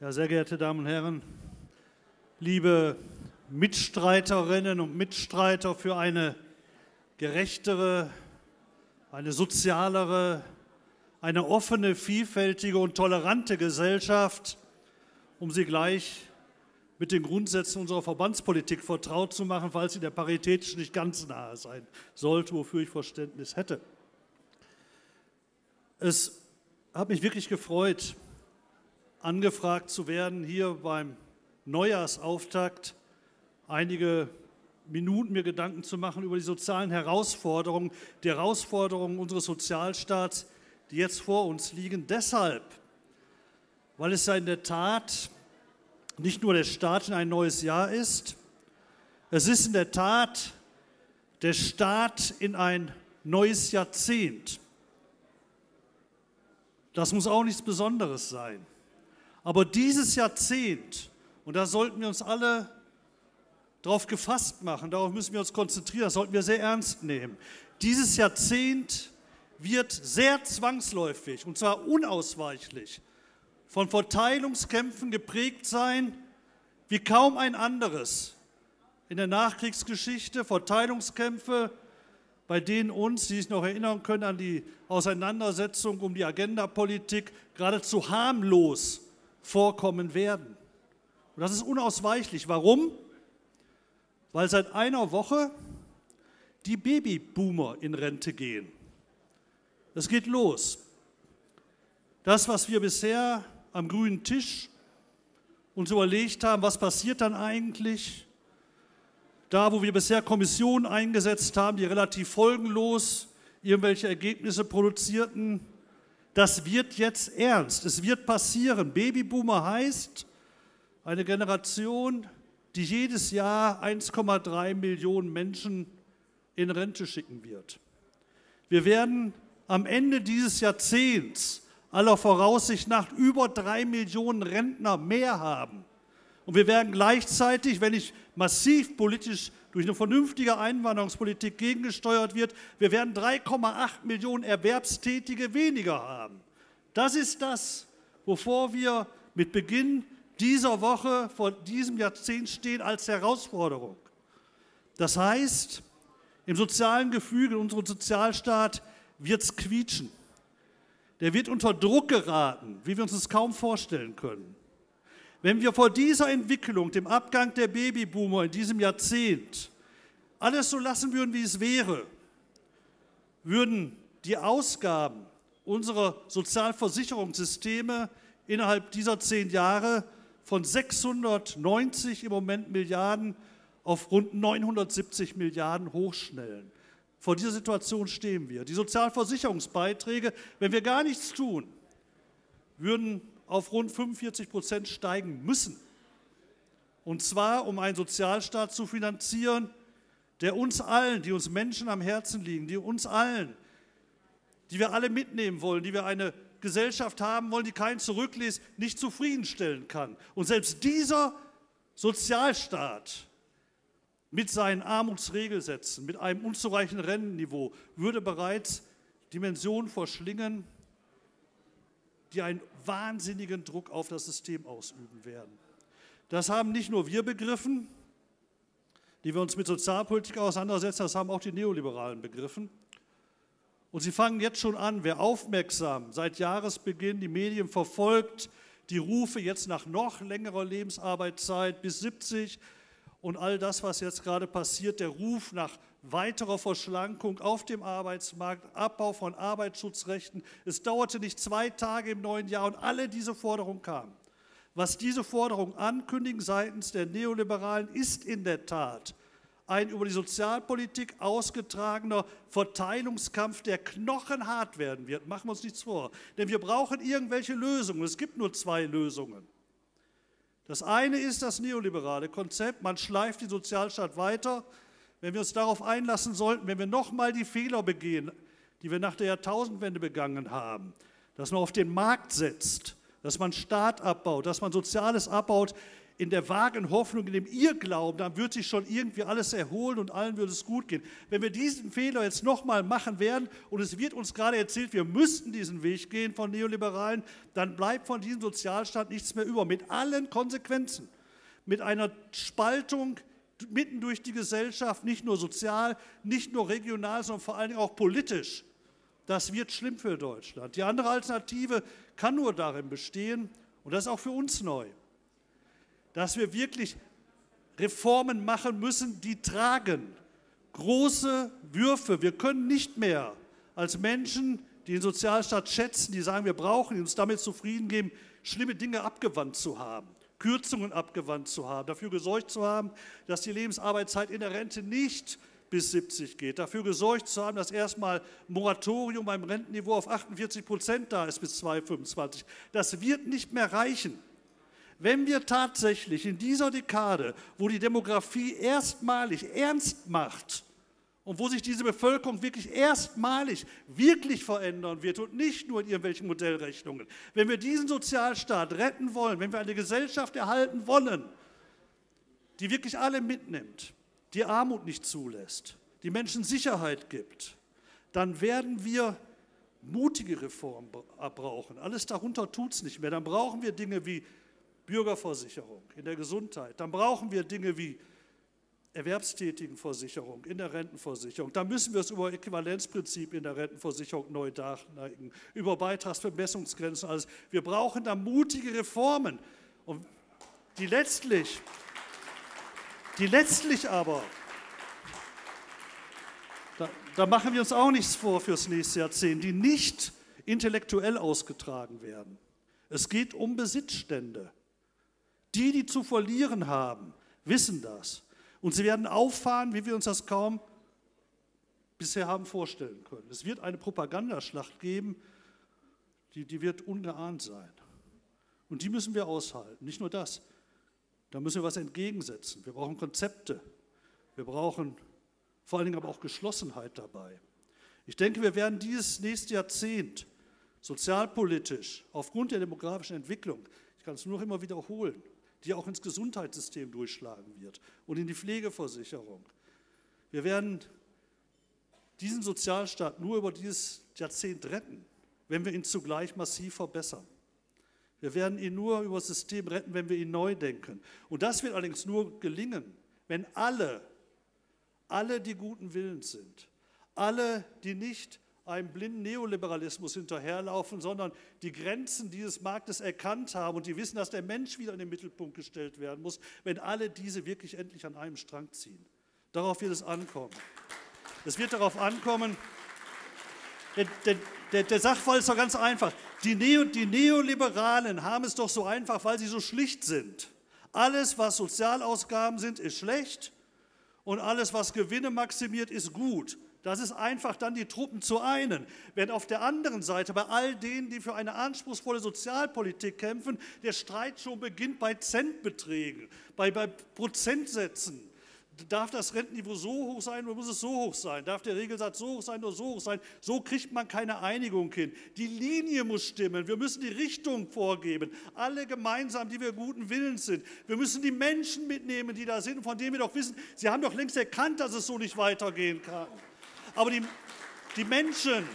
Ja, sehr geehrte Damen und Herren, liebe Mitstreiterinnen und Mitstreiter für eine gerechtere, eine sozialere, eine offene, vielfältige und tolerante Gesellschaft, um Sie gleich mit den Grundsätzen unserer Verbandspolitik vertraut zu machen, falls sie der paritätisch nicht ganz nahe sein sollte, wofür ich Verständnis hätte. Es hat mich wirklich gefreut, angefragt zu werden, hier beim Neujahrsauftakt einige Minuten mir Gedanken zu machen über die sozialen Herausforderungen, die Herausforderungen unseres Sozialstaats, die jetzt vor uns liegen. Deshalb, weil es ja in der Tat nicht nur der Start in ein neues Jahr ist, es ist in der Tat der Start in ein neues Jahrzehnt. Das muss auch nichts Besonderes sein. Aber dieses Jahrzehnt, und da sollten wir uns alle darauf gefasst machen, darauf müssen wir uns konzentrieren, das sollten wir sehr ernst nehmen. Dieses Jahrzehnt wird sehr zwangsläufig, und zwar unausweichlich, von Verteilungskämpfen geprägt sein, wie kaum ein anderes in der Nachkriegsgeschichte. Verteilungskämpfe, bei denen uns, die sich noch erinnern können an die Auseinandersetzung um die Agendapolitik, geradezu harmlos vorkommen werden. Und das ist unausweichlich. Warum? Weil seit einer Woche die Babyboomer in Rente gehen. Es geht los. Das, was wir bisher am grünen Tisch uns überlegt haben, was passiert dann eigentlich, da, wo wir bisher Kommissionen eingesetzt haben, die relativ folgenlos irgendwelche Ergebnisse produzierten, das wird jetzt ernst. Es wird passieren. Babyboomer heißt eine Generation, die jedes Jahr 1,3 Millionen Menschen in Rente schicken wird. Wir werden am Ende dieses Jahrzehnts aller Voraussicht nach über drei Millionen Rentner mehr haben. Und wir werden gleichzeitig, wenn nicht massiv politisch durch eine vernünftige Einwanderungspolitik gegengesteuert wird, wir werden 3,8 Millionen Erwerbstätige weniger haben. Das ist das, wovor wir mit Beginn dieser Woche vor diesem Jahrzehnt stehen als Herausforderung. Das heißt, im sozialen Gefüge, in unserem Sozialstaat wird es quietschen der wird unter Druck geraten, wie wir uns das kaum vorstellen können. Wenn wir vor dieser Entwicklung, dem Abgang der Babyboomer in diesem Jahrzehnt, alles so lassen würden, wie es wäre, würden die Ausgaben unserer Sozialversicherungssysteme innerhalb dieser zehn Jahre von 690 im Moment Milliarden auf rund 970 Milliarden hochschnellen. Vor dieser Situation stehen wir. Die Sozialversicherungsbeiträge, wenn wir gar nichts tun, würden auf rund 45 Prozent steigen müssen. Und zwar, um einen Sozialstaat zu finanzieren, der uns allen, die uns Menschen am Herzen liegen, die uns allen, die wir alle mitnehmen wollen, die wir eine Gesellschaft haben wollen, die keinen zurücklässt, nicht zufriedenstellen kann. Und selbst dieser Sozialstaat mit seinen Armutsregelsätzen, mit einem unzureichenden Rennenniveau, würde bereits Dimensionen verschlingen, die einen wahnsinnigen Druck auf das System ausüben werden. Das haben nicht nur wir begriffen, die wir uns mit Sozialpolitik auseinandersetzen, das haben auch die Neoliberalen begriffen. Und sie fangen jetzt schon an, wer aufmerksam seit Jahresbeginn die Medien verfolgt, die Rufe jetzt nach noch längerer Lebensarbeitszeit bis 70, und all das, was jetzt gerade passiert, der Ruf nach weiterer Verschlankung auf dem Arbeitsmarkt, Abbau von Arbeitsschutzrechten. Es dauerte nicht zwei Tage im neuen Jahr und alle diese Forderungen kamen. Was diese Forderungen ankündigen seitens der Neoliberalen, ist in der Tat ein über die Sozialpolitik ausgetragener Verteilungskampf, der knochenhart werden wird. Machen wir uns nichts vor. Denn wir brauchen irgendwelche Lösungen. Es gibt nur zwei Lösungen. Das eine ist das neoliberale Konzept, man schleift den Sozialstaat weiter. Wenn wir uns darauf einlassen sollten, wenn wir nochmal die Fehler begehen, die wir nach der Jahrtausendwende begangen haben, dass man auf den Markt setzt, dass man Staat abbaut, dass man Soziales abbaut, in der vagen Hoffnung, in dem Irrglauben, dann wird sich schon irgendwie alles erholen und allen wird es gut gehen. Wenn wir diesen Fehler jetzt nochmal machen werden und es wird uns gerade erzählt, wir müssten diesen Weg gehen von Neoliberalen, dann bleibt von diesem Sozialstaat nichts mehr über, mit allen Konsequenzen, mit einer Spaltung mitten durch die Gesellschaft, nicht nur sozial, nicht nur regional, sondern vor allen Dingen auch politisch. Das wird schlimm für Deutschland. Die andere Alternative kann nur darin bestehen, und das ist auch für uns neu, dass wir wirklich Reformen machen müssen, die tragen. Große Würfe. Wir können nicht mehr als Menschen, die den Sozialstaat schätzen, die sagen, wir brauchen ihn, uns damit zufrieden geben, schlimme Dinge abgewandt zu haben, Kürzungen abgewandt zu haben, dafür gesorgt zu haben, dass die Lebensarbeitszeit in der Rente nicht bis 70 geht, dafür gesorgt zu haben, dass erstmal Moratorium beim Rentenniveau auf 48 Prozent da ist bis 2025. Das wird nicht mehr reichen. Wenn wir tatsächlich in dieser Dekade, wo die Demografie erstmalig ernst macht und wo sich diese Bevölkerung wirklich erstmalig wirklich verändern wird und nicht nur in irgendwelchen Modellrechnungen, wenn wir diesen Sozialstaat retten wollen, wenn wir eine Gesellschaft erhalten wollen, die wirklich alle mitnimmt, die Armut nicht zulässt, die Menschen Sicherheit gibt, dann werden wir mutige Reformen brauchen. Alles darunter tut es nicht mehr. Dann brauchen wir Dinge wie Bürgerversicherung in der Gesundheit. Dann brauchen wir Dinge wie Erwerbstätigenversicherung in der Rentenversicherung. Da müssen wir es über Äquivalenzprinzip in der Rentenversicherung neu darlegen, über Beitragsvermessungsgrenzen, alles. Wir brauchen da mutige Reformen, die letztlich, die letztlich aber, da, da machen wir uns auch nichts vor fürs nächste Jahrzehnt, die nicht intellektuell ausgetragen werden. Es geht um Besitzstände. Die, die zu verlieren haben, wissen das. Und sie werden auffahren, wie wir uns das kaum bisher haben vorstellen können. Es wird eine Propagandaschlacht geben, die, die wird ungeahnt sein. Und die müssen wir aushalten. Nicht nur das, da müssen wir was entgegensetzen. Wir brauchen Konzepte. Wir brauchen vor allen Dingen aber auch Geschlossenheit dabei. Ich denke, wir werden dieses nächste Jahrzehnt sozialpolitisch aufgrund der demografischen Entwicklung, ich kann es nur noch immer wiederholen, die auch ins Gesundheitssystem durchschlagen wird und in die Pflegeversicherung. Wir werden diesen Sozialstaat nur über dieses Jahrzehnt retten, wenn wir ihn zugleich massiv verbessern. Wir werden ihn nur über das System retten, wenn wir ihn neu denken. Und das wird allerdings nur gelingen, wenn alle, alle, die guten Willens sind, alle, die nicht einem blinden Neoliberalismus hinterherlaufen, sondern die Grenzen dieses Marktes erkannt haben und die wissen, dass der Mensch wieder in den Mittelpunkt gestellt werden muss, wenn alle diese wirklich endlich an einem Strang ziehen. Darauf wird es ankommen. Es wird darauf ankommen, der, der, der, Sachverhalt ist doch ganz einfach. Die, Neo, die Neoliberalen haben es doch so einfach, weil sie so schlicht sind. Alles, was Sozialausgaben sind, ist schlecht und alles, was Gewinne maximiert, ist gut. Das ist einfach dann die Truppen zu einen. Wenn auf der anderen Seite bei all denen, die für eine anspruchsvolle Sozialpolitik kämpfen, der Streit schon beginnt bei Centbeträgen, bei, bei Prozentsätzen. Darf das Rentenniveau so hoch sein oder muss es so hoch sein? Darf der Regelsatz so hoch sein oder so hoch sein? So kriegt man keine Einigung hin. Die Linie muss stimmen. Wir müssen die Richtung vorgeben. Alle gemeinsam, die wir guten Willens sind. Wir müssen die Menschen mitnehmen, die da sind, von denen wir doch wissen, sie haben doch längst erkannt, dass es so nicht weitergehen kann. Aber die, die Menschen,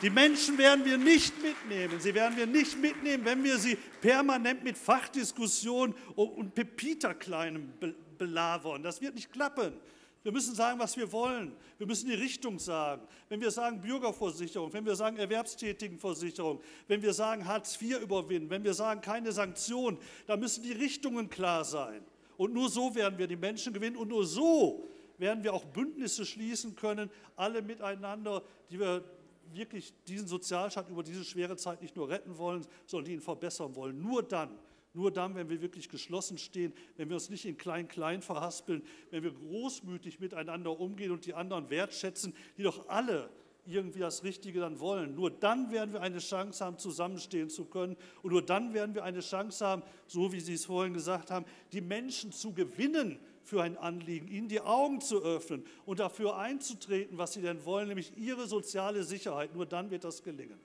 die Menschen werden wir nicht mitnehmen. Sie werden wir nicht mitnehmen, wenn wir sie permanent mit Fachdiskussionen und Pepita-Kleinen belabern. Das wird nicht klappen. Wir müssen sagen, was wir wollen. Wir müssen die Richtung sagen. Wenn wir sagen Bürgerversicherung, wenn wir sagen Erwerbstätigenversicherung, wenn wir sagen Hartz IV überwinden, wenn wir sagen keine Sanktionen, dann müssen die Richtungen klar sein. Und nur so werden wir die Menschen gewinnen und nur so werden wir auch Bündnisse schließen können, alle miteinander, die wir wirklich diesen Sozialstaat über diese schwere Zeit nicht nur retten wollen, sondern ihn verbessern wollen. Nur dann, nur dann, wenn wir wirklich geschlossen stehen, wenn wir uns nicht in Klein-Klein verhaspeln, wenn wir großmütig miteinander umgehen und die anderen wertschätzen, die doch alle irgendwie das Richtige dann wollen. Nur dann werden wir eine Chance haben, zusammenstehen zu können. Und nur dann werden wir eine Chance haben, so wie Sie es vorhin gesagt haben, die Menschen zu gewinnen für ein Anliegen, ihnen die Augen zu öffnen und dafür einzutreten, was sie denn wollen, nämlich ihre soziale Sicherheit. Nur dann wird das gelingen.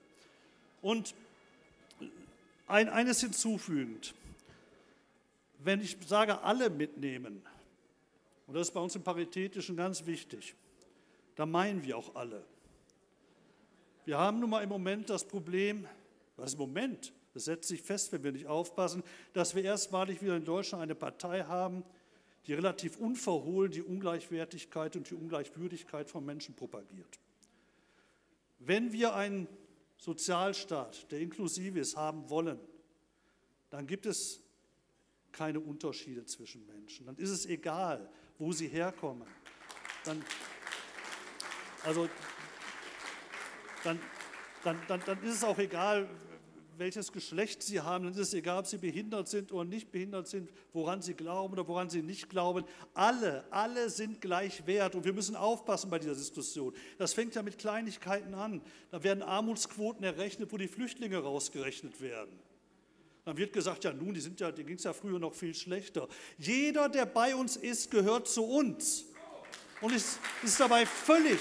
Und Ein, eines hinzufügend. Wenn ich sage, alle mitnehmen, und das ist bei uns im Paritätischen ganz wichtig, dann meinen wir auch alle. Wir haben nun mal im Moment das Problem, was im Moment, das setzt sich fest, wenn wir nicht aufpassen, dass wir erstmalig wieder in Deutschland eine Partei haben, die relativ unverhohlen die Ungleichwertigkeit und die Ungleichwürdigkeit von Menschen propagiert. Wenn wir einen Sozialstaat, der inklusiv ist, haben wollen, dann gibt es keine Unterschiede zwischen Menschen. Dann ist es egal, wo sie herkommen. Dann, also, dann, dann, dann, dann ist es auch egal, welches Geschlecht sie haben, dann ist es egal, ob sie behindert sind oder nicht behindert sind, woran sie glauben oder woran sie nicht glauben. Alle, alle sind gleich wert und wir müssen aufpassen bei dieser Diskussion. Das fängt ja mit Kleinigkeiten an. Da werden Armutsquoten errechnet, wo die Flüchtlinge rausgerechnet werden. Dann wird gesagt, ja nun, die sind ja, denen ging es ja früher noch viel schlechter. Jeder, der bei uns ist, gehört zu uns. Und es ist dabei völlig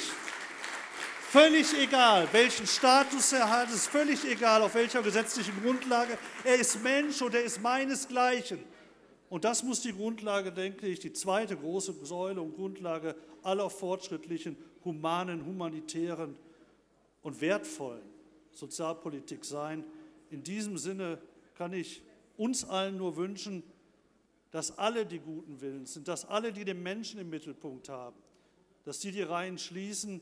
Völlig egal, welchen Status er hat, es ist völlig egal, auf welcher gesetzlichen Grundlage. Er ist Mensch und er ist meinesgleichen. Und das muss die Grundlage, denke ich, die zweite große Säule und Grundlage aller fortschrittlichen, humanen, humanitären und wertvollen Sozialpolitik sein. In diesem Sinne kann ich uns allen nur wünschen, dass alle die guten Willens sind, dass alle, die den Menschen im Mittelpunkt haben, dass die die Reihen schließen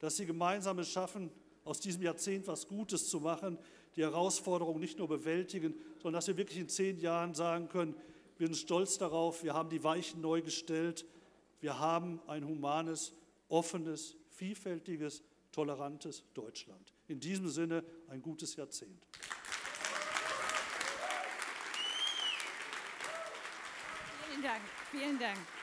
dass sie gemeinsam es schaffen, aus diesem Jahrzehnt was Gutes zu machen, die Herausforderungen nicht nur bewältigen, sondern dass wir wirklich in zehn Jahren sagen können, wir sind stolz darauf, wir haben die Weichen neu gestellt, wir haben ein humanes, offenes, vielfältiges, tolerantes Deutschland. In diesem Sinne ein gutes Jahrzehnt. Vielen Dank, vielen Dank.